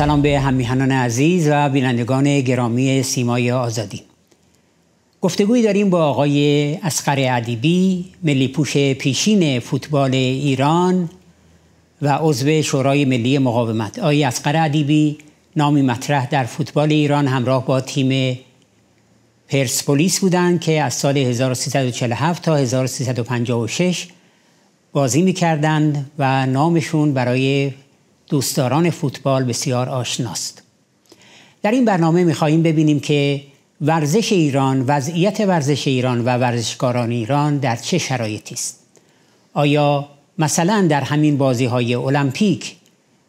سلام به همیهنان عزیز و بینندگان گرامی سیمای آزادی. گفتگوی داریم با آقای اسقر عدیبی ملی پوش پیشین فوتبال ایران و عضو شورای ملی مقاومت. آقای اسقر عدیبی نامی مطرح در فوتبال ایران همراه با تیم پرسپولیس بودند که از سال 1347 تا 1356 بازی می‌کردند و نامشون برای دوستداران فوتبال بسیار آشناست. در این برنامه می‌خواهیم ببینیم که ورزش ایران وضعیت ورزش ایران و ورزشکاران ایران در چه شرایطی است. آیا مثلا در همین بازی های المپیک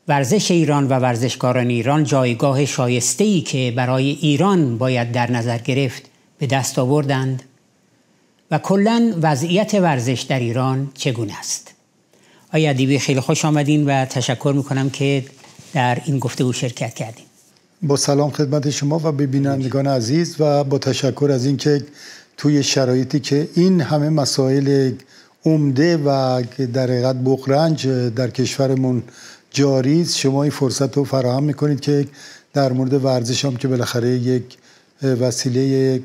ورزش ایران و ورزشکاران ایران جایگاه شایسته ای که برای ایران باید در نظر گرفت به دست آوردند؟ و کلا وضعیت ورزش در ایران چگونه است؟ آیا ادیبی خیلی خوش آمدین و تشکر می‌کنم که در این گفتگو شرکت کردیم با سلام خدمت شما و به بینندگان عزیز و با تشکر از اینکه توی شرایطی که این همه مسائل عمده و در حقیقت بغرنج در کشورمون جاری شما این فرصت رو فراهم می‌کنید که در مورد ورزش هم که بالاخره یک وسیله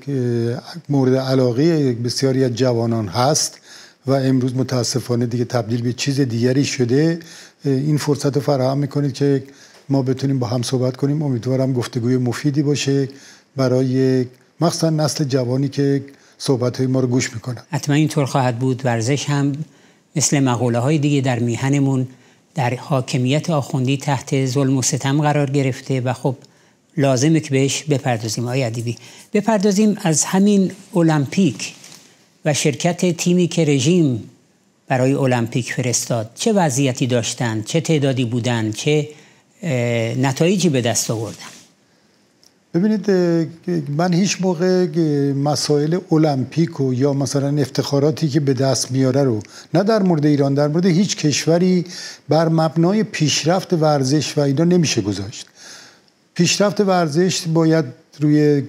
مورد علاقه بسیاری از جوانان هست و امروز متاسفانه دیگه تبدیل به چیز دیگری شده. این فرصت رو فراهم می‌کنید که ما بتونیم با هم صحبت کنیم. امیدوارم گفتگوی مفیدی باشه برای مخصوصا نسل جوانی که صحبت های ما رو گوش می‌کنن. حتما اینطور خواهد بود. ورزش هم مثل مقوله های دیگه در میهنمون در حاکمیت آخوندی تحت ظلم و ستم قرار گرفته و خب لازمه که بهش بپردازیم. آقای ادیبی؟ بپردازیم از همین المپیک. و شرکت تیمی که رژیم برای المپیک فرستاد. چه وضعیتی داشتند؟ چه تعدادی بودند؟ چه نتایجی به دست آوردن ببینید من هیچ موقع مسائل المپیک و یا مثلا افتخاراتی که به دست میاره رو نه در مورد ایران در مورد هیچ کشوری بر مبنای پیشرفت ورزش و اینا نمیشه گذاشت. پیشرفت ورزش باید روی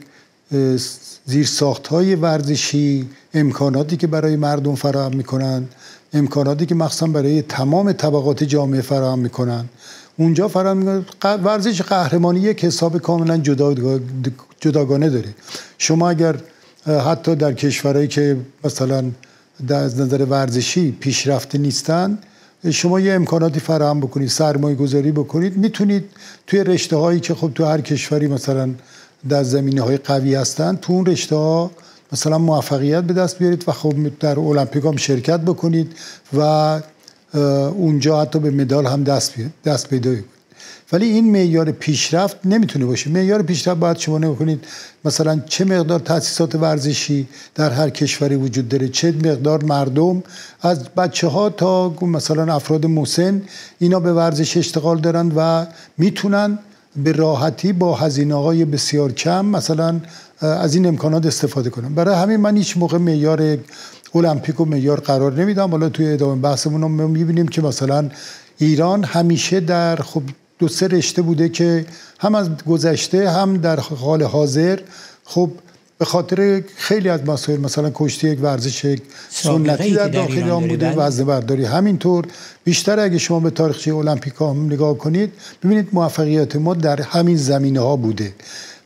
زیرساخت های ورزشی امکاناتی که برای مردم فراهم می‌کنن امکاناتی که مخصوصا برای تمام طبقات جامعه فراهم می‌کنن. اونجا فراهم ورزش قهرمانی یک حساب کاملا جدا جداگانه داره. شما اگر حتی در کشورهایی که مثلا از نظر ورزشی پیشرفته نیستن شما یه امکاناتی فراهم بکنید سرمایه گذاری بکنید. می‌تونید توی رشته هایی که خب تو هر کشوری مثلا در زمینه های قوی هستن تو اون رشته ها مثلا موفقیت به دست بیارید و خب در المپیک هم شرکت بکنید و اونجا حتی به مدال هم دست, دست پیدا ولی این معیار پیشرفت نمی‌تونه باشه. معیار پیشرفت باید شما نگاه کنید مثلا چه مقدار تاسیسات ورزشی در هر کشوری وجود داره چه مقدار مردم. از بچه ها تا مثلا افراد مسن اینا به ورزش اشتغال دارن و می‌تونن به راحتی با هزینه های بسیار کم مثلا از این امکانات استفاده کنن برای همین من هیچ موقع معیار المپیک و معیار قرار نمیدم. حالا توی ادامه بحثمون رو می‌بینیم که مثلا ایران همیشه در خب دو سه رشته بوده که هم از گذشته هم در حال حاضر خب به خاطر خیلی از مسائل مثلا کشتی یک ورزش سنتی در داخل آن بوده. وزنه برداری همینطور بیشتر اگه شما به تاریخچه المپیک هم نگاه کنید ببینید موفقیت ما در همین زمینه ها بوده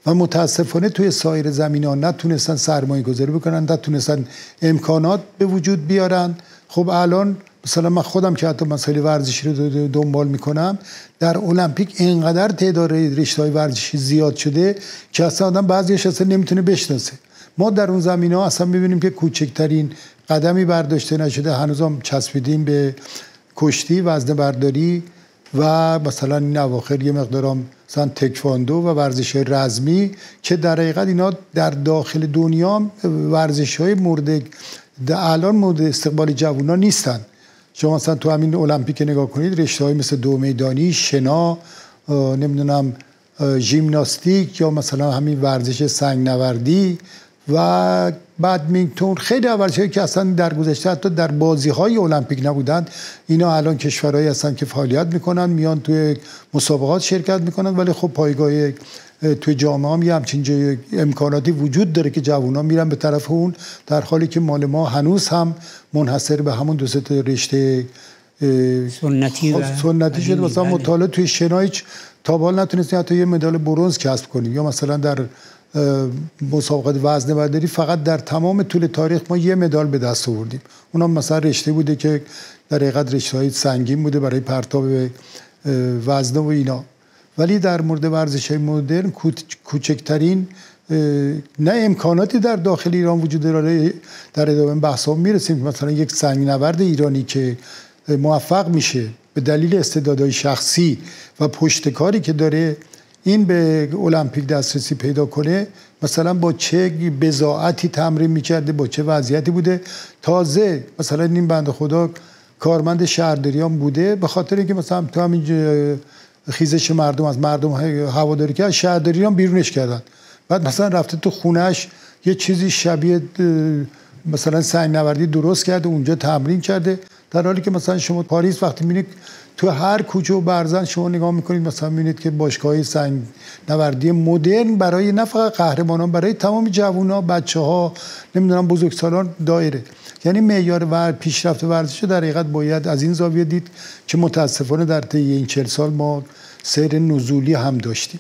و متاسفانه توی سایر زمین ها نتونستن سرمایه گذاری بکنن نتونستن امکانات به وجود بیارن خب الان مثلا من خودم که حتی مسائل ورزشی رو دنبال می‌کنم در المپیک اینقدر تعداد رشته های ورزشی زیاد شده که اصلا آدم بعضیش اصلا نمی‌تونه بشناسه. ما در اون زمین ها اصلا می‌بینیم که کوچکترین قدمی برداشته نشده هنوزم چسبیدیم به کشتی وزن برداری و مثلا این اواخر یه مقدارم مثلا تکواندو و ورزش رزمی که در حقیقت اینا در داخل دنیا ورزش های مورد الان مورد استقبال جوونا نیستن. شما مثلا تو همین المپیک نگاه کنید رشته های مثل دو میدانی شنا نمی‌دونم ژیمناستیک یا مثلا همین ورزش سنگ نوردی و بدمینتون خیلی ورزشی که اصلا در گذشته حتی در بازی های المپیک نبودند. اینا الان کشورهایی هستن که فعالیت می‌کنن میان توی مسابقات شرکت می‌کنن ولی خب پایگاه توی جامعه هم یه همچین امکاناتی وجود داره که جوونا میرن به طرف اون در حالی که مال ما هنوز هم منحصر به همون دو رشته سنتی و سنتی شده. مثلا بله. مطالعه توی شنا هیچ تا به حال نتونستیم حتی یه مدال برنز کسب کنیم. یا مثلا در مسابقات وزن برداری فقط در تمام طول تاریخ ما یه مدال به دست آوردیم. اونم مثلا رشته بوده که در حقیقت رشته های سنگین بوده برای پرتاب وزنه و اینا. ولی در مورد ورزش های مدرن کوچکترین نه امکاناتی در داخل ایران وجود داره در ادامه بحث ها می‌رسیم. مثلا یک سنگ نورد ایرانی که موفق میشه به دلیل استعدادهای شخصی و پشتکاری که داره این به المپیک دسترسی پیدا کنه مثلا با چه بزاعتی تمرین می‌کرده با چه وضعیتی بوده. تازه مثلا این بند خدا کارمند شهرداریان بوده به خاطر اینکه مثلا تو همین خیزش مردم از مردم هواداری که از شهرداریان بیرونش کردن. بعد مثلا رفته تو خونش یه چیزی شبیه مثلا سنگ نوردی درست کرده اونجا تمرین کرده. در حالی که مثلا شما پاریس وقتی میرید تو هر کوچه و برزن شما نگاه می‌کنید مثلا می‌بینید که باشگاه سنگ نوردی مدرن برای نه فقط قهرمانان برای تمام جوونا بچه ها نمی‌دونم بزرگسالان دایره. یعنی معیار و پیشرفت ورزش در حقیقت باید از این زاویه دید که متاسفانه در طی این چل سال ما سیر نزولی هم داشتیم.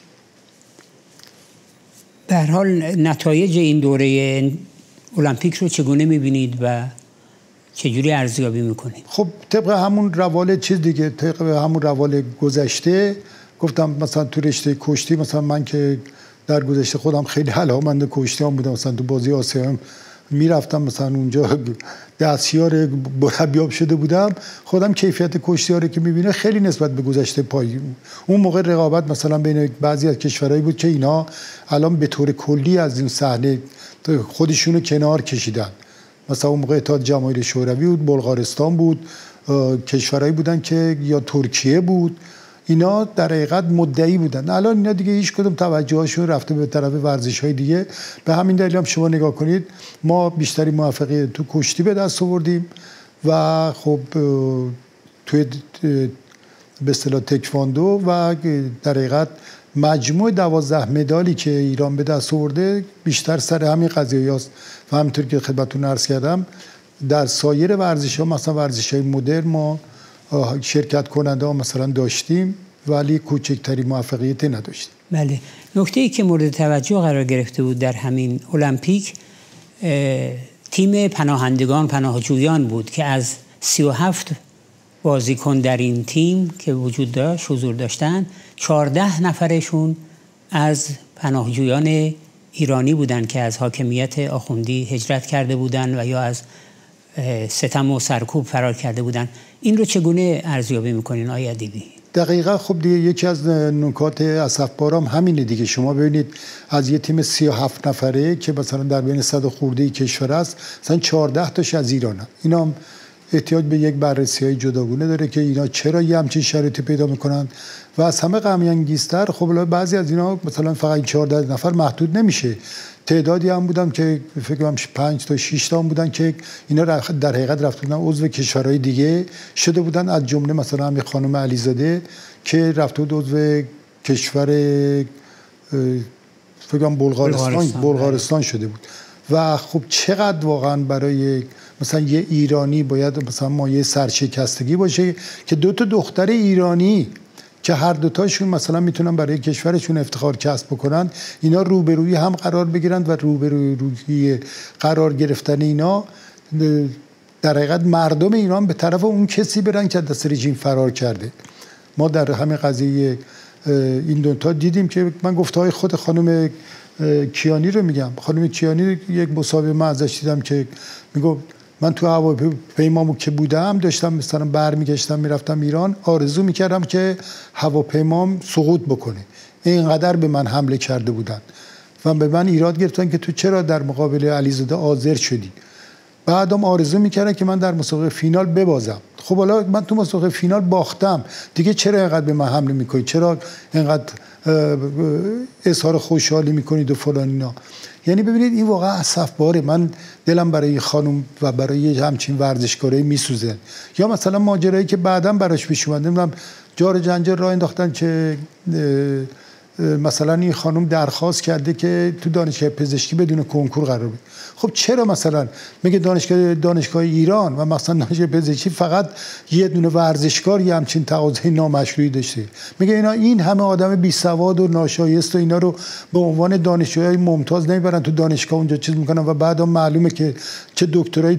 به حال نتایج این دوره المپیک رو چگونه می‌بینید و چجوری ارزیابی می‌کنید خب طبق همون روال چیز دیگه طبق همون روال گذشته گفتم مثلا تو رشته کشتی مثلا من که در گذشته خودم خیلی علاقمند کشتی هم بودم مثلا تو بازی آسیا هم می‌رفتم مثلا اونجا دستیار مربیاب شده بودم خودم کیفیت کشتی رو که می‌بینه خیلی نسبت به گذشته پای اون موقع رقابت مثلا بین بعضی از کشورهایی بود که اینا الان به طور کلی از این صحنه خودشونو کنار کشیدن. مثلا موقع اتحاد جماهیر شوروی بود بلغارستان بود کشورهایی بودن که یا ترکیه بود. اینا در حقیقت مدعی بودن. الان اینا دیگه هیچ کدوم توجهشون رفته به طرف ورزش های دیگه. به همین دلیل هم شما نگاه کنید ما بیشتری موفقیت تو کشتی به دست آوردیم و خب توی به اصطلاح تکواندو و در حقیقت مجموع دوازده مدالی که ایران به دست آورده بیشتر سر همین قضیه هست و همینطور که خدمتتون عرض کردم در سایر ورزش ها مثلا ورزش های مدرن ما شرکت کننده ها مثلا داشتیم ولی کوچکتری موفقیت نداشتیم. بله. نکته ای که مورد توجه قرار گرفته بود در همین المپیک تیم پناهندگان پناهجویان بود که از 37 بازیکن در این تیم که وجود داشت حضور داشتن 14 نفرشون از پناهجویان ایرانی بودند که از حاکمیت آخوندی هجرت کرده بودند و یا از ستم و سرکوب فرار کرده بودند این رو چگونه ارزیابی می‌کنین آقای ادیبی؟ دقیقا خب دیگه یکی از نکات اسفبارام همینه دیگه. شما ببینید از یه تیم 37 نفره که مثلا در بین صد خورده کشور است مثلا 14 تاش از ایران اینا هم احتیاج به یک بررسی های جداگونه داره که اینا چرا یه همچین شرایطی پیدا می‌کنن و از همه غمینگیستر خب بعضی از اینا مثلا فقط این 14 نفر محدود نمیشه. تعدادی هم بودن که فکر کنم 5 تا 6 تا هم بودن که اینا در حقیقت رفته بودن عضو کشورهای دیگه. شده بودن از جمله مثلا همین خانم علیزاده که رفته بود عضو کشور فکر کنم بلغارستان بلغارستان شده بود. و خب چقدر واقعا برای مثلا یه ایرانی باید مثلا ما یه سرشکستگی باشه که دو تا دختر ایرانی که هر دوتاشون مثلا می‌تونن برای کشورشون افتخار کسب بکنن اینا روبروی هم قرار بگیرند و روبروی قرار گرفتن اینا در حقیقت مردم ایران به طرف اون کسی برن که دست رژیم فرار کرده. ما در همین قضیه این دوتا دیدیم که من گفته های خود خانم کیانی رو میگم. خانم کیانی یک مسابقه من ازش دیدم که می‌گفت من تو هواپیمامو که بودم داشتم مثلا برمیگشتم می‌رفتم ایران آرزو می‌کردم که هواپیمام سقوط بکنه. اینقدر به من حمله کرده بودن و به من ایراد گرفتن که تو چرا در مقابل علیزاده آذر شدی؟ بعدم آرزو می‌کردن که من در مسابقه فینال ببازم. خب حالا من تو مسابقه فینال باختم. دیگه چرا اینقدر به من حمله می‌کنید چرا اینقدر اظهار خوشحالی می‌کنید و فلان اینا؟ یعنی ببینید این واقعا اصف باره من دلم برای خانم و برای همچین ورزشکاره میسوزه. یا مثلا ماجرایی که بعدا براش پیش اومد نمی‌دونم جار جنجال راه انداختن که مثلا این خانم درخواست کرده که تو دانشگاه پزشکی بدون کنکور قرار بده خب چرا مثلا؟ میگه دانشگاه دانشگاه ایران و مثلا دانشگاه پزشکی فقط یه دونه ورزشکار یه همچین تقاضای نامشروعی داشته. میگه اینا این همه آدم بی سواد و ناشایست و اینا رو به عنوان دانشجوهای ممتاز نمی‌برن تو دانشگاه اونجا چیز می‌کنن و بعدا معلومه که چه دکترای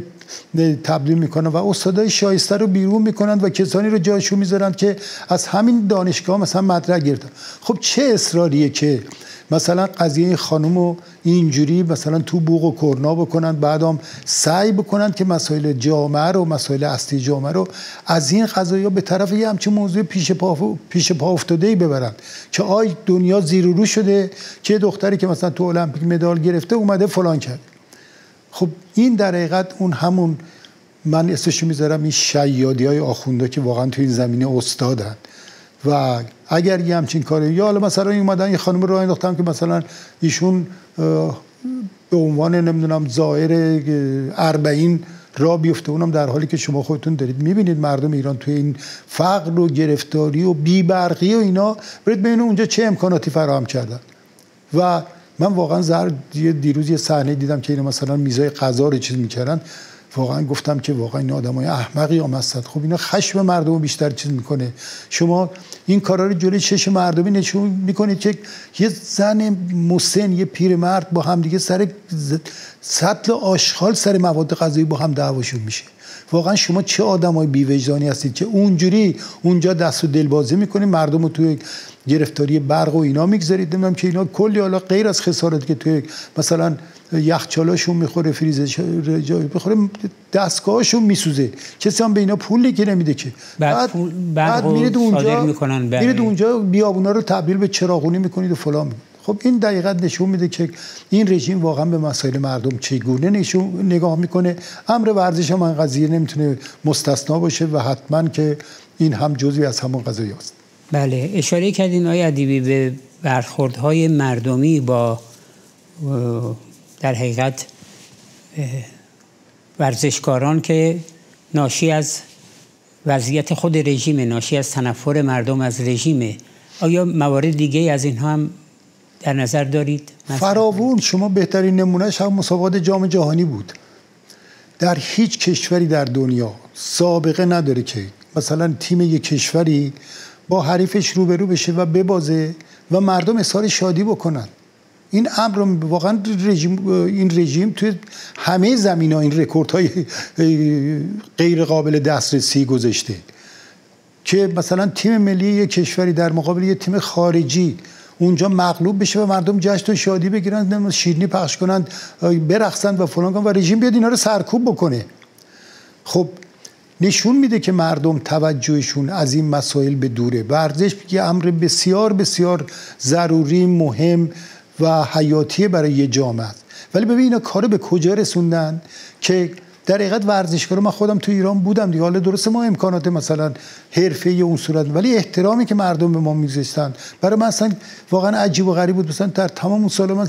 تبدیل می‌کنن و استادای شایسته رو بیرون می‌کنن و کسانی رو جایشون می‌ذارن که از همین دانشگاه مثلا مطرح گرفتن. خب چه اصراریه که مثلا قضیه این خانم رو اینجوری مثلا تو بوق و کرنا بکنن بعدم سعی بکنن که مسائل جامعه رو مسائل اصلی جامعه رو از این قضایی به طرف یه همچین موضوع پیش پا, پیش پا افتاده ای ببرن که آی دنیا زیر رو شده که دختری که مثلا تو المپیک مدال گرفته اومده فلان کرد. خب این در حقیقت اون همون من اسمشو می‌ذارم این شیادی های آخونده که واقعا تو این زمینه استادن. و اگر یه همچین کاری یا حالا مثلا این اومدن یه خانم رو انداختم که مثلا ایشون به عنوان نمی‌دونم زائر اربعین را بیفته اونم در حالی که شما خودتون دارید می‌بینید مردم ایران توی این فقر و گرفتاری و بیبرقی و اینا برید ببینید اونجا چه امکاناتی فراهم کردن. و من واقعا زر دیروز یه صحنه دیدم که اینا مثلا میزای غذا رو چیز می‌کردن. واقعا گفتم که واقعا این آدمای احمقی هم هستن خب اینا خشم مردم بیشتر چیز می‌کنه. شما این کارا رو جلوی چش مردمی نشون می‌کنید که یه زن مسن یه پیرمرد با هم دیگه سر سطل آشغال سر مواد غذایی با هم دعواشون میشه. واقعا شما چه آدمای بیوجدانی هستید که اونجوری اونجا دست و دل بازی می‌کنید مردم رو توی گرفتاری برق و اینا می‌گذارید. نمی‌دونم که اینا کلی حالا غیر از خسارت که توی مثلا یخچالاشون می‌خوره فریزش بخوره دستگاهشون میسوزه. کسی هم به اینا پول که نمیده که. بعد, بعد, میرید اونجا می‌کنن بله. میرید اونجا بیابونا رو تبدیل به چراغونی می‌کنید و فلان خب این دقیقا نشون میده که این رژیم واقعا به مسائل مردم چگونه نشون نگاه می‌کنه. امر ورزش هم این قضیه نمی‌تونه مستثنا باشه و حتما که این هم جزوی از همون قضایی است بله اشاره کردین آقای ادیبی به برخوردهای مردمی با در حقیقت ورزشکاران که ناشی از وضعیت خود رژیم ناشی از تنفر مردم از رژیم آیا موارد دیگه از اینها هم در نظر دارید؟ فراوون شما بهترین نمونهش هم مسابقات جام جهانی بود. در هیچ کشوری در دنیا سابقه نداره که مثلا تیم یک کشوری با حریفش روبرو بشه و ببازه و مردم اظهار شادی بکنن. این امر واقعا رژیم این رژیم توی همه زمین ها این رکورد های غیر قابل دسترسی گذاشته. که مثلا تیم ملی یک کشوری در مقابل یک تیم خارجی اونجا مغلوب بشه و مردم جشن و شادی بگیرن شیرنی پخش کنند برقصند و فلان کنند و رژیم بیاد اینا رو سرکوب بکنه. خب نشون میده که مردم توجهشون از این مسائل به دوره. ورزش یه امر بسیار بسیار ضروری مهم و حیاتی برای یه جامعه. ولی ببین اینا کارو به کجا رسوندن که در حقیقت ورزشکار من خودم تو ایران بودم دیگه. حالا درسته ما امکانات مثلا حرفه اون صورت ولی احترامی که مردم به ما میگذاشتن برای من اصلا واقعا عجیب و غریب بود. مثلا در تمام اون سال من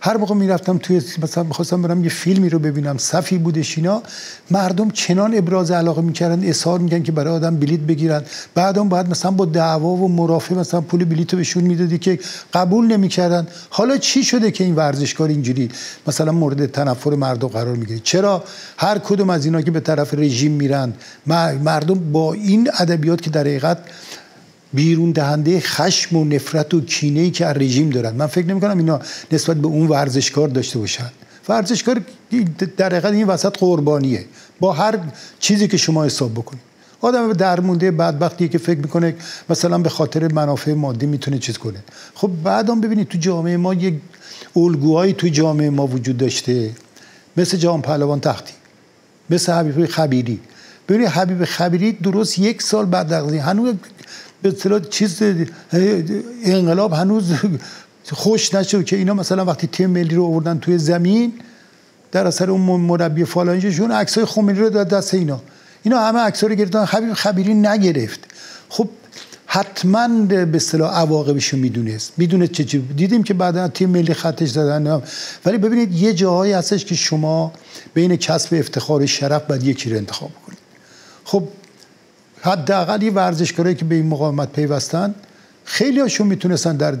هر موقع می‌رفتم توی مثلا می‌خواستم برم یه فیلمی رو ببینم صفی بودش اینا. مردم چنان ابراز علاقه می‌کردن اظهار میگن که برای آدم بلیت بگیرن. بعدم بعد مثلا با دعوا و مرافع مثلا پول بلیت رو بهشون می‌دادی که قبول نمی‌کردن. حالا چی شده که این ورزشکار اینجوری مثلا مورد تنفر مردم قرار می‌گیره؟ چرا؟ کدوم از اینا که به طرف رژیم میرن مردم با این ادبیات که در حقیقت بیرون دهنده خشم و نفرت و کینه ای که از رژیم دارن. من فکر نمی کنم اینا نسبت به اون ورزشکار داشته باشن. ورزشکار در حقیقت این وسط قربانیه. با هر چیزی که شما حساب بکنید. آدم درمونده بدبختی که فکر می‌کنه مثلا به خاطر منافع مادی می‌تونه چیز کنه. خب بعدم ببینید تو جامعه ما یک الگوهایی تو جامعه ما وجود داشته. مثل جام پهلوان تختی. مثل حبیب خبیری. ببینید حبیب خبیری درست یک سال بعد هنوز به چیز انقلاب هنوز خوش نشد که اینا مثلا وقتی تیم ملی رو آوردن توی زمین در اثر اون مربی فالانجشون عکسای خمینی رو داد دست اینا. اینا همه عکس‌ها رو گرفتن خبیر خبیری نگرفت. خب حتما به اصطلاح عواقبش رو می‌دونست. می‌دونه چه دیدیم که بعدا تیم ملی خطش زدن ولی ببینید یه جاهایی هستش که شما بین کسب افتخار و شرف باید یکی رو انتخاب کنید خب حداقل یه ورزشکاری که به این مقاومت پیوستن خیلی هاشون می‌تونستن در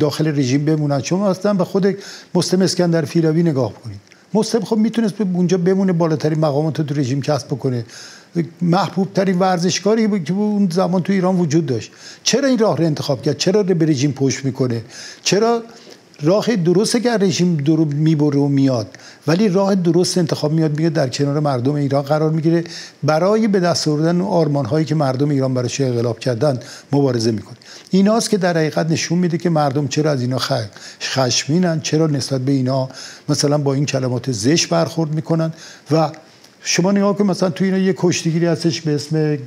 داخل رژیم بمونن. شما اصلا به خود مسلم اسکندر فیلوی نگاه کنید مسلم خب می‌تونست اونجا بمونه بالاترین مقامات تو رژیم کسب بکنه. محبوب ترین ورزشکاری بود که اون زمان تو ایران وجود داشت. چرا این راه رو انتخاب کرد؟ چرا به رژیم پشت می‌کنه؟ چرا راه درسته که رژیم درو می‌بره و میاد ولی راه درست انتخاب میاد میاد در کنار مردم ایران قرار می‌گیره. برای به دست آوردن آرمان هایی که مردم ایران براش انقلاب کردن مبارزه می‌کنه. ایناست که در حقیقت نشون میده که مردم چرا از اینا خشمینن چرا نسبت به اینا مثلا با این کلمات زش برخورد می‌کنن و شما نگاه که مثلا تو اینا یه کشتیگیری هستش به اسم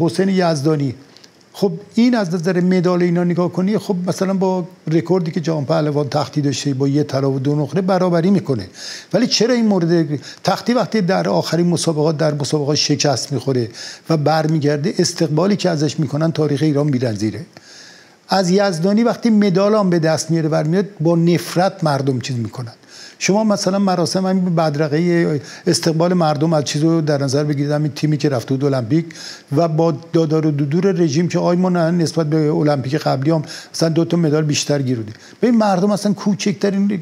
حسین یزدانی. خب این از نظر مدال اینا نگاه کنی خب مثلا با رکوردی که جهان پهلوان تختی داشته با یه طلا و دو نقره برابری می‌کنه. ولی چرا این مورد تختی وقتی در آخرین مسابقات در مسابقات شکست می‌خوره و برمیگرده استقبالی که ازش می‌کنن تاریخ ایران میرنزیره از یزدانی وقتی مدال هم به دست میاره برمیاد با نفرت مردم چیز می‌کنن. شما مثلا مراسم همین بدرقه استقبال مردم از چیز رو در نظر بگیرید همین تیمی که رفته بود المپیک و با دادار و دودور رژیم که آی ما نسبت به المپیک قبلی هم مثلا دو تا مدال بیشتر گیرودی به مردم اصلا کوچکترین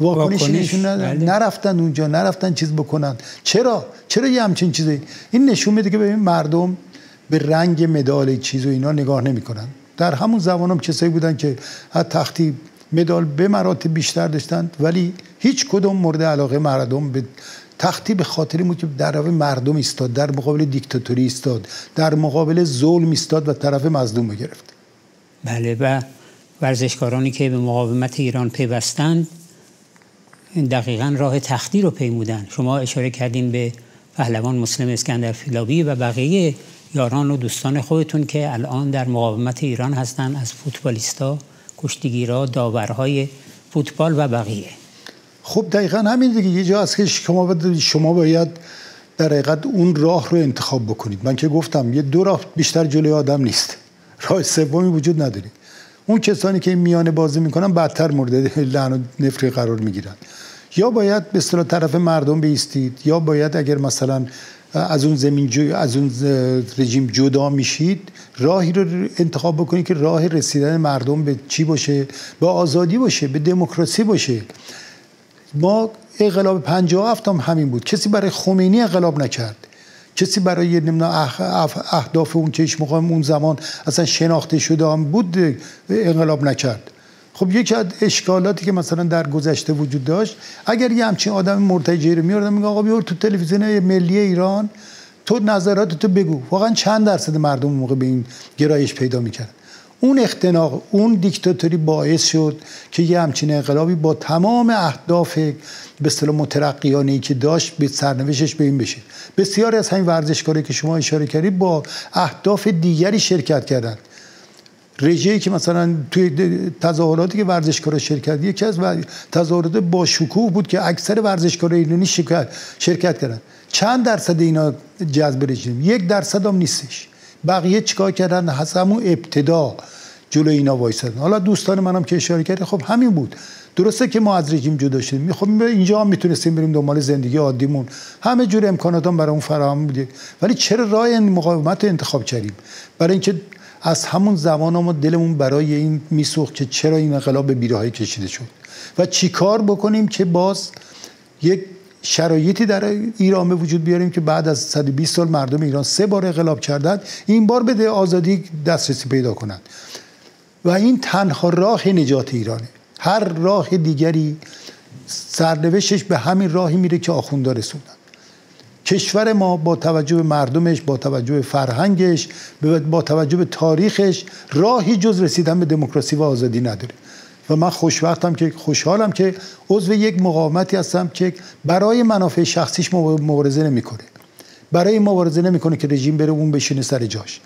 واکنشی نشون بله. نرفتن اونجا نرفتن چیز بکنن. چرا؟ چرا یه همچین چیزی؟ این نشون میده که ببین مردم به رنگ مدال چیز و اینا نگاه نمی‌کنن. در همون زمان هم کسایی بودن که از تختی مدال به مراتب بیشتر داشتند ولی هیچ کدوم مورد علاقه مردم به تختی به خاطر بود که در مردم ایستاد در مقابل دیکتاتوری ایستاد در مقابل ظلم ایستاد و طرف مظلوم گرفت. بله و ورزشکارانی که به مقاومت ایران پیوستند دقیقا راه تختی رو پیمودن. شما اشاره کردین به پهلوان مسلم اسکندر فیلاوی و بقیه یاران و دوستان خودتون که الان در مقاومت ایران هستند از فوتبالیستا کشتیگیرا داورهای فوتبال و بقیه. خب دقیقا همین دیگه. یه جا از که شما باید, شما باید در حقیقت اون راه رو انتخاب بکنید. من که گفتم یه دو راه بیشتر جلوی آدم نیست. راه سومی وجود نداره. اون کسانی که این میانه بازی می‌کنن بدتر مورد لعن و نفری قرار می‌گیرن. یا باید به طرف مردم بیستید یا باید اگر مثلا از اون زمین جو، از اون رژیم جدا میشید. راهی رو انتخاب بکنید که راه رسیدن مردم به چی باشه؟ به آزادی باشه به دموکراسی باشه. ما انقلاب 57 هم همین بود. کسی برای خمینی انقلاب نکرد. کسی برای نمی‌دونم اهداف اون کش مقام اون زمان اصلا شناخته شده هم بود انقلاب نکرد. خب یکی از اشکالاتی که مثلا در گذشته وجود داشت اگر یه همچین آدم مرتجعی رو میاردن میگه آقا بیار تو تلویزیون ملی ایران تو نظرات تو بگو. واقعا چند درصد مردم موقع به این گرایش پیدا می‌کرد اون اختناق اون دیکتاتوری باعث شد که یه همچین انقلابی با تمام اهداف به اصطلاح مترقیانه که داشت به سرنوشتش به این بشه. بسیاری از همین ورزشکاری که شما اشاره کردید با اهداف دیگری شرکت کردند. رژه‌ای که مثلا توی تظاهراتی که ورزشکارا شرکت یکی از تظاهرات با شکوه بود که اکثر ورزشکارای ایرانی شرکت شرکت کردن. چند درصد اینا جذب رژیم؟ یک درصد هم نیستش. بقیه چیکار کردن؟ از همون ابتدا جلو اینا وایسادن. حالا دوستان منم که اشاره کرده خب همین بود. درسته که ما از رژیم جدا شدیم. خب اینجا هم می‌تونستیم بریم دنبال زندگی عادیمون. همه جور امکانات هم برای اون فراهم بوده. ولی چرا راه مقاومت انتخاب کردیم؟ برای اینکه از همون زمان ما دلمون برای این میسوخت که چرا این انقلاب به بیراهی کشیده شد. و چیکار بکنیم که باز یک شرایطی در ایران به وجود بیاریم که بعد از 120 سال مردم ایران سه بار انقلاب کردند این بار به آزادی دسترسی پیدا کنند و این تنها راه نجات ایرانه. هر راه دیگری سرنوشتش به همین راهی میره که آخوندا رسوندن. کشور ما با توجه به مردمش با توجه به فرهنگش با توجه به تاریخش راهی جز رسیدن به دموکراسی و آزادی نداره. و من خوشوقتم که خوشحالم که عضو یک مقاومتی هستم که برای منافع شخصیش مبارزه نمی‌کنه. برای مبارزه نمی‌کنه که رژیم بره اون بشینه سر جاش.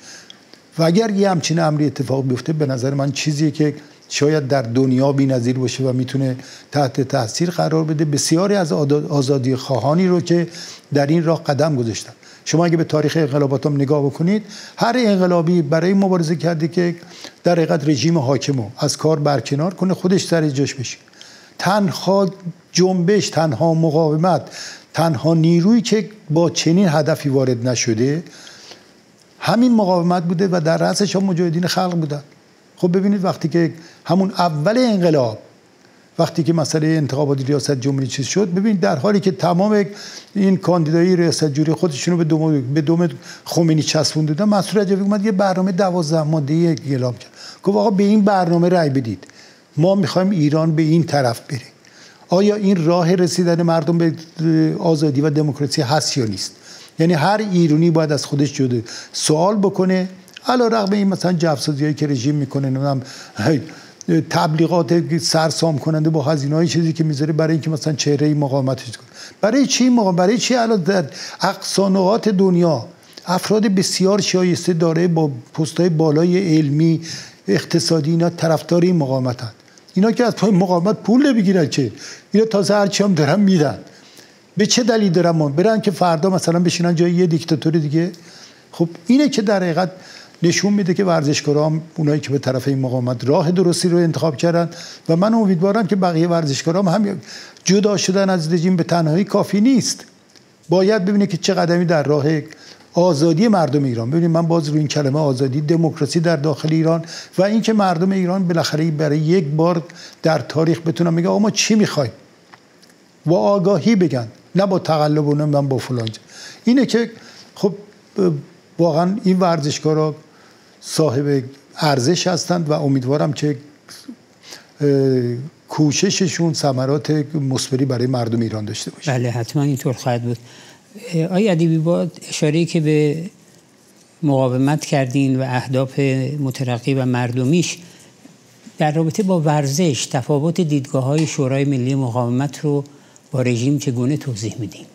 و اگر یه همچین امری اتفاق بیفته به نظر من چیزیه که شاید در دنیا نظیر باشه و می‌تونه تحت تاثیر قرار بده. بسیاری از آزادی خواهانی رو که در این راه قدم گذاشتن. شما اگه به تاریخ انقلابات هم نگاه بکنید هر انقلابی برای مبارزه کرده که در حقیقت رژیم حاکمو از کار برکنار کنه خودش سر جاش بشه. تنها جنبش تنها مقاومت تنها نیرویی که با چنین هدفی وارد نشده همین مقاومت بوده و در رأسش هم مجاهدین خلق بودن. خب ببینید وقتی که همون اول انقلاب وقتی که مسئله انتخابات ریاست جمهوری چیز شد ببینید در حالی که تمام این کاندیدای ریاست جمهوری خودشونو به دوم به دوم خمینی چسبونده بودن مسعود رجبی اومد یه برنامه 12 ماده اعلام کرد. گفت آقا به این برنامه رأی بدید. ما می‌خوایم ایران به این طرف بره. آیا این راه رسیدن مردم به آزادی و دموکراسی هست یا نیست؟ یعنی هر ایرانی باید از خودش جدا سوال بکنه علا رقم این مثلا جفسازی که رژیم می‌کنه نمی‌دونم تبلیغات سرسام کننده با هزینه چیزی که می‌ذاره برای اینکه مثلا چهره مقاومتش کنه. برای چی مقام برای چی الان در اقصانقات دنیا افراد بسیار شایسته داره با پستهای بالای علمی اقتصادی اینا طرفدار این مقاومتن اینا که از پای مقاومت پول نمی‌گیرن چه اینا تازه هرچی هم دارن میدن. به چه دلیل دارن ما؟ برن که فردا مثلا بشینن جای یه دیکتاتور دیگه؟ خب اینه که در حقیقت نشون میده که ورزشکاران اونایی که به طرف این مقاومت راه درستی رو انتخاب کردن و من امیدوارم که بقیه ورزشکاران هم جدا شدن از رژیم به تنهایی کافی نیست. باید ببینه که چه قدمی در راه آزادی مردم ایران. ببینید من باز روی این کلمه آزادی دموکراسی در داخل ایران و اینکه مردم ایران بالاخره برای یک بار در تاریخ بتونن میگه ما چی می‌خوایم؟ و آگاهی بگن نه با تقلب و من با فلان اینه که خب واقعا این ورزشکارا صاحب ارزش هستند و امیدوارم که کوشششون ثمرات مثمری برای مردم ایران داشته باشه بله حتما اینطور خواهد بود آیا ادیبی با اشاره که به مقاومت کردین و اهداف مترقی و مردمیش در رابطه با ورزش تفاوت دیدگاه های شورای ملی مقاومت رو با رژیم چگونه توضیح میدین؟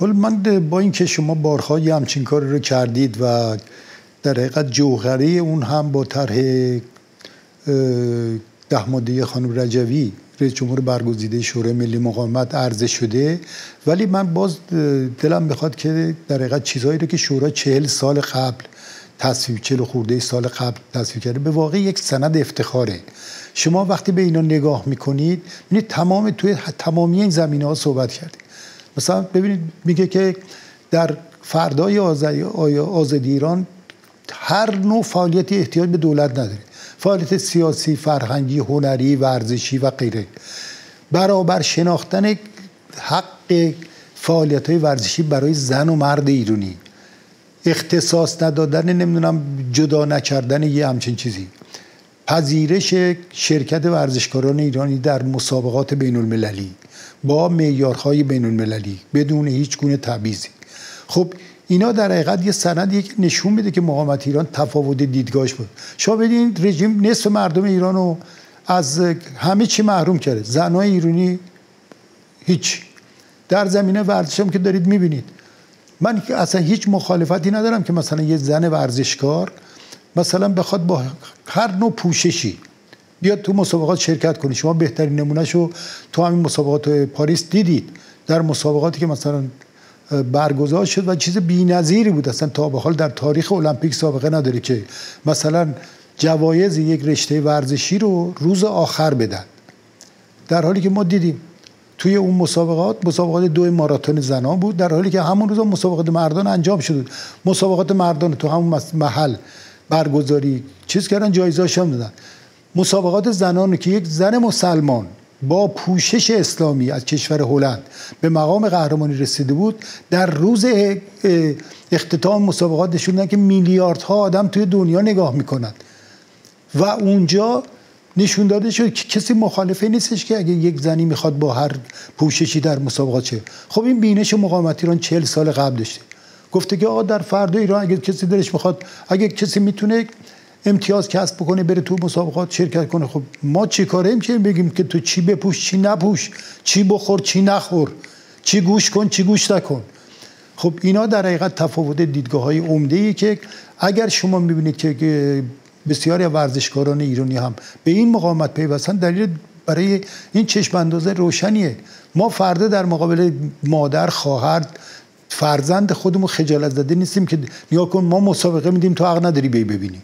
من با اینکه شما بارها همچین کار رو کردید و در حقیقت جوهره اون هم با طرح ده ماده خانم رجوی رئیس جمهور برگزیده شورای ملی مقاومت عرضه شده. ولی من باز دلم بخواد که در حقیقت چیزهایی رو که شورا چهل سال قبل تصویب چهل خورده سال قبل تصویب کرده به واقع یک سند افتخاره. شما وقتی به اینا نگاه می‌کنید ببینید تمام توی تمامی این زمینه ها صحبت کردید مثلا ببینید میگه که در فردای آزادی ایران هر نوع فعالیتی احتیاج به دولت نداره فعالیت سیاسی، فرهنگی، هنری، ورزشی و غیره. برابر شناختن حق فعالیت های ورزشی برای زن و مرد ایرانی اختصاص ندادن نمی‌دونم جدا نکردن یه همچین چیزی. پذیرش شرکت ورزشکاران ایرانی در مسابقات بین المللی با معیارهای بین المللی بدون هیچ گونه تبعیضی. خب اینا در حقیقت یه سند که نشون میده که مقاومت ایران تفاوت دیدگاهش بود. شما بدین رژیم نصف مردم ایران رو از همه چی محروم کرده. زنای ایرانی هیچ. در زمینه ورزش هم که دارید می‌بینید. من اصلا هیچ مخالفتی ندارم که مثلا یه زن ورزشکار مثلا بخواد با هر نوع پوششی بیاد تو مسابقات شرکت کنی شما بهترین نمونهشو تو همین مسابقات پاریس دیدید. در مسابقاتی که مثلا برگزار شد و چیز بی‌نظیری بود. اصلا تا به حال در تاریخ المپیک سابقه نداره که مثلا جوایز یک رشته ورزشی رو روز آخر بدن. در حالی که ما دیدیم توی اون مسابقات مسابقات دو ماراتون زنان بود در حالی که همون روز مسابقات مردان انجام شد. مسابقات مردان تو همون محل برگزاری چیز کردن جایزه هم دادن. مسابقات زنان که یک زن مسلمان با پوشش اسلامی از کشور هلند به مقام قهرمانی رسیده بود در روز اختتام مسابقات نشون که میلیاردها آدم توی دنیا نگاه می‌کنند و اونجا نشون داده شد که کسی مخالفه نیستش که اگه یک زنی می‌خواد با هر پوششی در مسابقات چه خب این بینش مقاومت ایران چهل سال قبل داشته. گفته که آقا در فردا ایران اگه کسی دلش می‌خواد اگه کسی می‌تونه امتیاز کسب بکنه بره تو مسابقات شرکت کنه. خب ما چی کاره که بگیم که تو چی بپوش چی نپوش؟ چی بخور چی نخور؟ چی گوش کن چی گوش نکن؟ خب اینا در حقیقت تفاوت دیدگاه های عمده ای که اگر شما می‌بینید که بسیاری ورزشکاران ایرانی هم به این مقاومت پیوستن دلیل برای این چشم اندازه روشنیه. ما فردا در مقابل مادر خواهر فرزند خودمون خجالت زده نیستیم که نیا کن ما مسابقه میدیم تو حق نداری بی ببینی.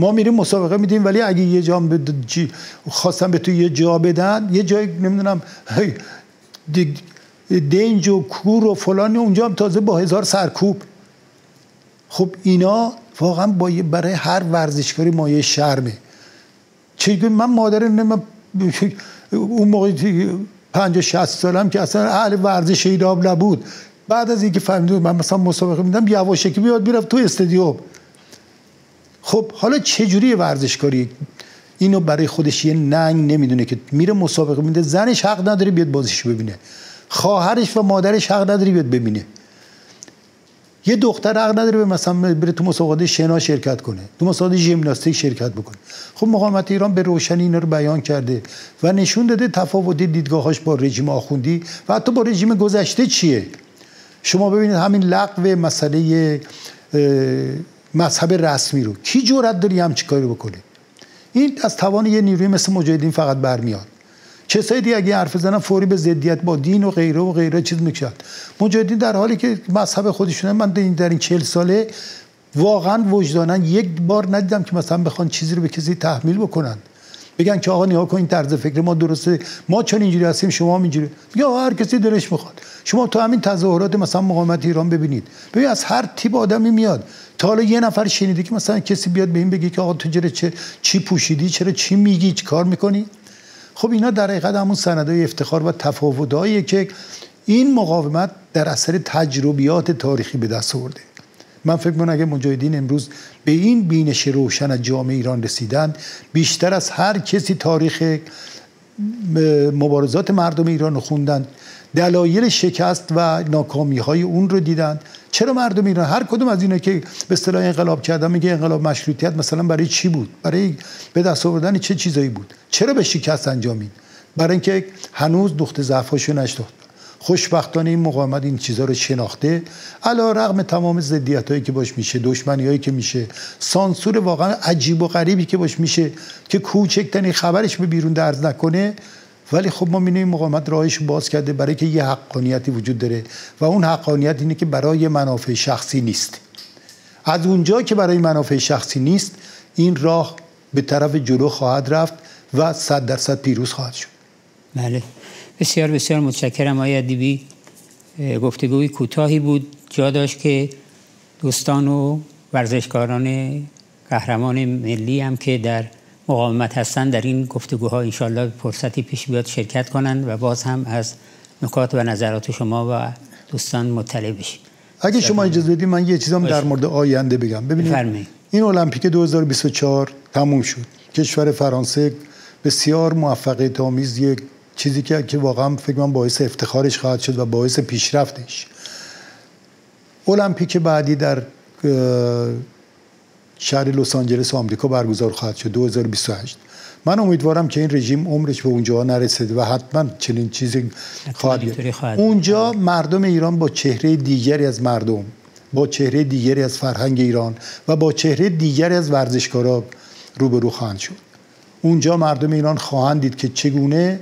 ما میریم مسابقه میدیم ولی اگه یه جا خواستم به تو یه جا بدن یه جای نمی‌دونم دنج و کور و فلان اونجا هم تازه با هزار سرکوب. خب اینا واقعا برای هر ورزشکاری مایه شرمه. چه من مادر من اون موقع 50 60 سالم که اصلا اهل ورزش ایران نبود. بعد از اینکه فهمیدم من مثلا مسابقه میدم یواشکی بیاد می‌رفت تو استادیوم. خب حالا چه جوری ورزشکاری؟ اینو برای خودش یه ننگ نمی‌دونه که میره مسابقه میده زنش حق نداره بیاد بازیش ببینه. خواهرش و مادرش حق نداره بیاد ببینه. یه دختر حق نداره به مثلا بره تو مسابقات شنا شرکت کنه تو مسابقات ژیمناستیک شرکت بکنه. خب مقاومت ایران به روشنی اینا رو بیان کرده و نشون داده تفاوت دیدگاهاش با رژیم آخوندی و حتی با رژیم گذشته چیه؟ شما ببینید همین لغو مسئله مذهب رسمی رو. کی جرأت داری همچی کاری بکنه این از توان یه نیروی مثل مجاهدین فقط برمیاد. کسایی دیگه اگه حرف زنن فوری به ضدیت با دین و غیره و غیره چیز می‌کرد مجاهدین در حالی که مذهب خودشونه من در این چهل ساله واقعا وجدانن یک بار ندیدم که مثلا بخوان چیزی رو به کسی تحمیل بکنن. بگن که آقا نیا کن این طرز فکر ما درسته ما چون اینجوری هستیم شما هم اینجوری. یا هر کسی دلش می‌خواد. شما تو همین تظاهرات مثلا مقاومت ایران ببینید. ببین از هر تیپ آدمی میاد. تا حالا یه نفر شنیدی که مثلا کسی بیاد به این بگه که آقا تو چرا چه چی پوشیدی؟ چرا چی میگی؟ چی کار می‌کنی؟ خب اینا در حقیقت همون سندهای افتخار و تفاوتهایی که این مقاومت در اثر تجربیات تاریخی به دست آورده. من فکر می‌کنم اگه مجاهدین امروز به این بینش روشن از جامعه ایران رسیدن بیشتر از هر کسی تاریخ مبارزات مردم ایران رو خوندن دلایل شکست و ناکامی های اون رو دیدن. چرا مردم ایران؟ هر کدوم از اینا که به اصطلاح انقلاب کردن میگه انقلاب مشروطیت مثلا برای چی بود؟ برای به دست آوردن چه چیزایی بود؟ چرا به شکست انجامید؟ برای اینکه هنوز نقطه ضعفاشو نشناخت. خوشبختانه این مقاومت این چیزها رو شناخته. علا رغم تمام زدیت هایی که باش میشه دشمنی هایی که میشه سانسور واقعا عجیب و غریبی که باش میشه که کوچکترین خبرش به بیرون درز نکنه. ولی خب ما می‌بینیم مقاومت راهش باز کرده برای که یه حقانیتی وجود داره و اون حقانیت اینه که برای منافع شخصی نیست. از اونجا که برای منافع شخصی نیست این راه به طرف جلو خواهد رفت و صد درصد پیروز خواهد شد. بله. بسیار بسیار متشکرم آقای ادیبی. گفتگوی کوتاهی بود. جا داشت که دوستان و ورزشکاران قهرمان ملی هم که در مقاومت هستن در این گفتگوها انشالله فرصتی پیش بیاد شرکت کنند و باز هم از نکات و نظرات شما و دوستان مطلع بشید. اگه شما اجازه بدید من یه چیزام در مورد آینده بگم. ببینید این المپیک 2024 تموم شد. کشور فرانسه بسیار موفقیت آمیز یک چیزی که که واقعا فکر من باعث افتخارش خواهد شد و باعث پیشرفتش. المپیک بعدی در شهر لس آنجلس آمریکا برگزار خواهد شد 2028 من امیدوارم که این رژیم عمرش به اونجا نرسید و حتما چنین چیزی خواهد اونجا مردم ایران با چهره دیگری از مردم با چهره دیگری از فرهنگ ایران و با چهره دیگری از ورزشکارا روبرو خواهند شد. اونجا مردم ایران خواهند دید که چگونه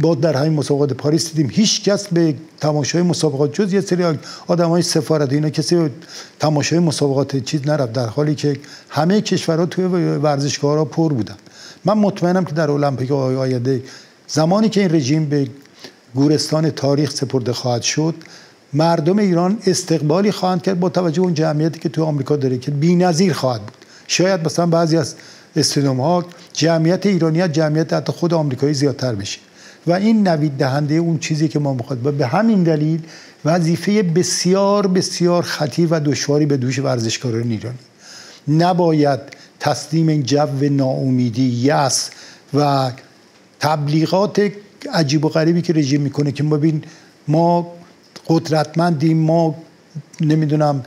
با در همین مسابقات پاریس دیدیم. هیچ کس به تماشای مسابقات جز یه سری آدم های سفارت اینا کسی تماشای مسابقات چیز نرفت. در حالی که همه کشورها توی ورزشگاه پر بودن. من مطمئنم که در المپیک آینده زمانی که این رژیم به گورستان تاریخ سپرده خواهد شد مردم ایران استقبالی خواهند کرد با توجه اون جمعیتی که توی آمریکا داره که بی‌نظیر خواهد بود. شاید مثلا بعضی از استادیوم ها جمعیت ایرانی جمعیت حتی خود آمریکایی زیادتر بشه. و این نوید دهنده اون چیزی که ما می‌خواد به همین دلیل وظیفه بسیار بسیار خطیر و دشواری به دوش ورزشکاران ایرانی نباید تسلیم این جو ناامیدی یس و تبلیغات عجیب و غریبی که رژیم می‌کنه که ببین ما قدرتمندیم ما نمی‌دونم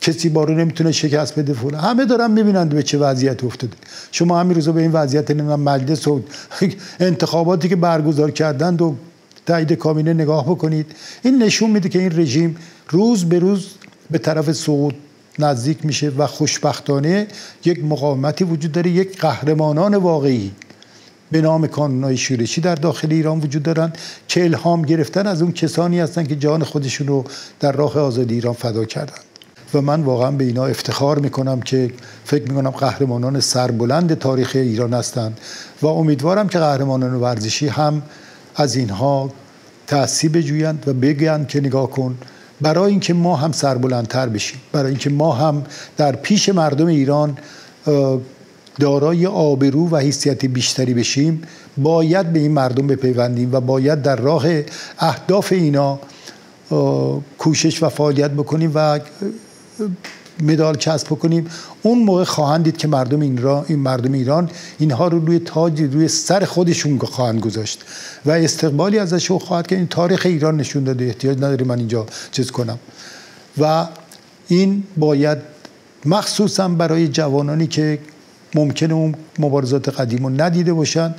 کسی بارو نمی‌تونه شکست بده فلان. همه دارن می‌بینند به چه وضعیت افتاده. شما همین روزا به این وضعیت نمی‌دونم مجلس و انتخاباتی که برگزار کردند و تایید کابینه نگاه بکنید. این نشون میده که این رژیم روز به روز به طرف سقوط نزدیک میشه و خوشبختانه یک مقاومتی وجود داره. یک قهرمانان واقعی به نام کانونای شورشی در داخل ایران وجود دارند که الهام گرفتن از اون کسانی هستند که جان خودشون رو در راه آزادی ایران فدا کردند و من واقعا به اینا افتخار می‌کنم که فکر می‌کنم قهرمانان سربلند تاریخ ایران هستند و امیدوارم که قهرمانان ورزشی هم از اینها تأثیر بجویند و بگویند که نگاه کن برای اینکه ما هم سربلندتر بشیم برای اینکه ما هم در پیش مردم ایران دارای آبرو و حیثیت بیشتری بشیم باید به این مردم بپیوندیم و باید در راه اهداف اینا کوشش و فعالیت بکنیم و مدال کسب بکنیم. اون موقع خواهند دید که مردم این, را، این مردم ایران اینها رو روی تاج روی سر خودشون خواهند گذاشت و استقبالی ازش خواهد که این تاریخ ایران نشون داده. احتیاج نداره من اینجا چیز کنم. و این باید مخصوصا برای جوانانی که ممکنه اون مبارزات قدیم رو ندیده باشن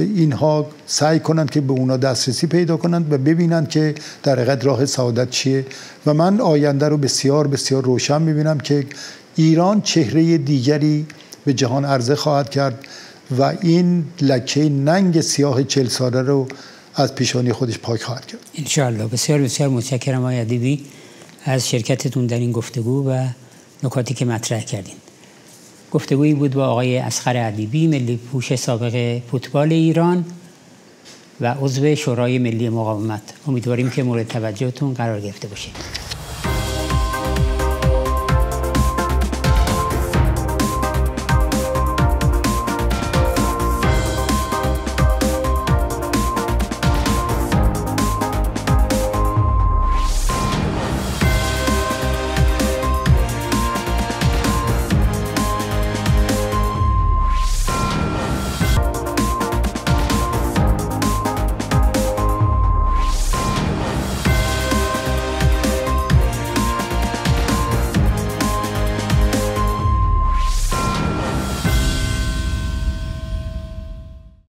اینها سعی کنند که به اونا دسترسی پیدا کنند و ببینند که در حقیقت راه سعادت چیه. و من آینده رو بسیار بسیار روشن می‌بینم که ایران چهره دیگری به جهان عرضه خواهد کرد و این لکه ننگ سیاه چل ساله رو از پیشانی خودش پاک خواهد کرد. انشاءالله. بسیار بسیار متشکرم آقای از شرکتتون در این گفتگو و نکاتی که مطرح کردین. گفتگویی بود با آقای اسخر عدیبی ملی پوش سابق فوتبال ایران و عضو شورای ملی مقاومت. امیدواریم که مورد توجهتون قرار گرفته باشه